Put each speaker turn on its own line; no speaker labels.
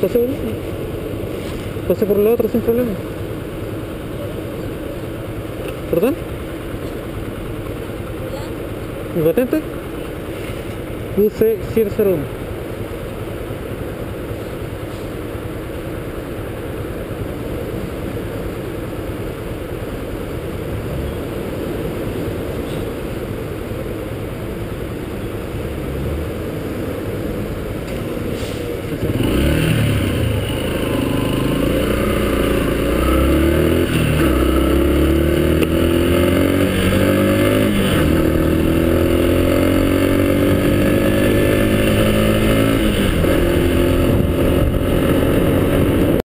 Pase por, pase por la otra sin problema. ¿Perdón? ¿Mi patente? UC 701.